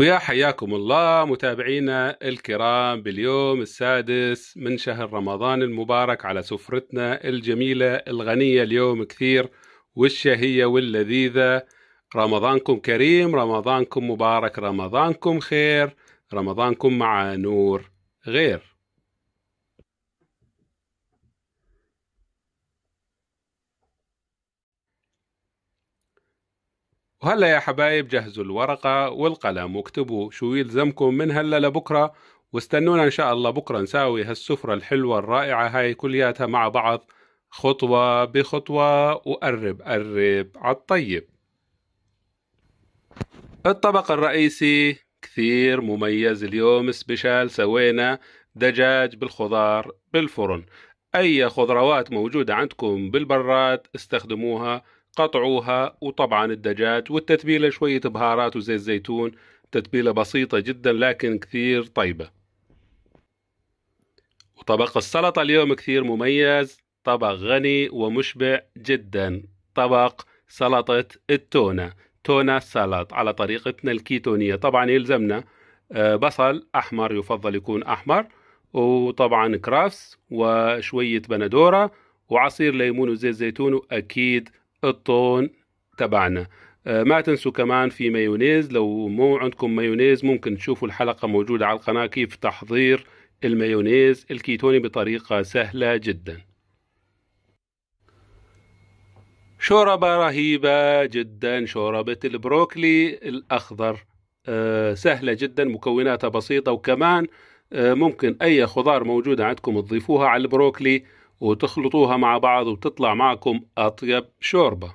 ويا حياكم الله متابعينا الكرام باليوم السادس من شهر رمضان المبارك على سفرتنا الجميلة الغنية اليوم كثير والشهية واللذيذة. رمضانكم كريم رمضانكم مبارك رمضانكم خير رمضانكم مع نور غير. وهلا يا حبايب جهزوا الورقة والقلم واكتبوا شو يلزمكم من هلا لبكرة واستنونا إن شاء الله بكرة نساوي هالسفرة الحلوة الرائعة هاي كلياتها مع بعض. خطوة بخطوة وقرب قرب عالطيب الطبق الرئيسي كثير مميز اليوم سبيشال سوينا دجاج بالخضار بالفرن. أي خضروات موجودة عندكم بالبراد استخدموها قطعوها وطبعا الدجاج والتتبيلة شوية بهارات وزيت زيتون. تتبيلة بسيطة جدا لكن كثير طيبة. وطبق السلطة اليوم كثير مميز طبق غني ومشبع جدا. طبق سلطة التونة. تونة سلط على طريقتنا الكيتونية. طبعا يلزمنا آه، بصل أحمر يفضل يكون أحمر. وطبعا كرافس وشوية بندورة وعصير ليمون وزيت زيتون وأكيد التون تبعنا. آه، ما تنسوا كمان في مايونيز لو مو عندكم مايونيز ممكن تشوفوا الحلقة موجودة على القناة كيف تحضير المايونيز. الكيتوني بطريقة سهلة جدا. شوربة رهيبة جدا شوربة البروكلي الأخضر آه، سهلة جدا مكوناتها بسيطة وكمان آه، ممكن أي خضار موجودة عندكم تضيفوها على البروكلي. وتخلطوها مع بعض وتطلع معكم أطيب شوربة.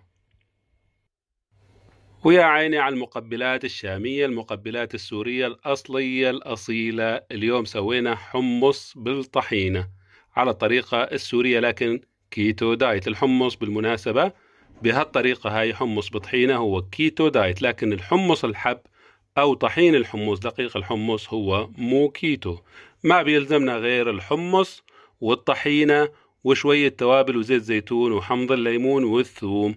ويا عيني على المقبلات الشامية المقبلات السورية الأصلية الأصيلة. اليوم سوينا حمص بالطحينة على الطريقة السورية لكن keto diet. الحمص بالمناسبة بهالطريقة هاي حمص بطحينة هو keto diet لكن الحمص الحب أو طحين الحمص دقيق الحمص هو مو كيتو. ما بيلزمنا غير الحمص والطحينة وشوية توابل وزيت زيتون وحمض الليمون والثوم.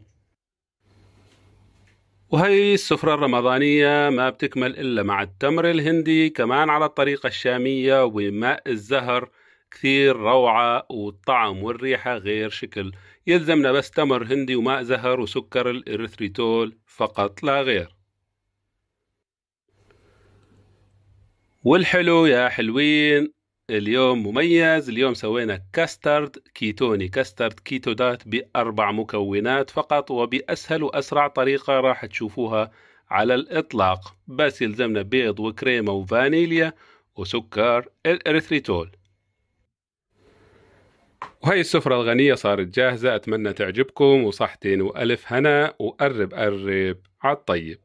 وهي السفرة الرمضانية ما بتكمل إلا مع التمر الهندي كمان على الطريقة الشامية وماء الزهر كثير روعة والطعم والريحة غير شكل. يلزمنا بس تمر هندي وماء زهر وسكر ال erythritol فقط لا غير. والحلو يا حلوين اليوم مميز اليوم سوينا كاسترد كيتوني. كاسترد keto diet بأربع مكونات فقط وبأسهل وأسرع طريقة راح تشوفوها على الإطلاق. بس يلزمنا بيض وكريمة وفانيليا وسكر ال erythritol. وهي السفرة الغنية صارت جاهزة. أتمنى تعجبكم. وصحتين وألف هنا. وقرب قرب عالطيب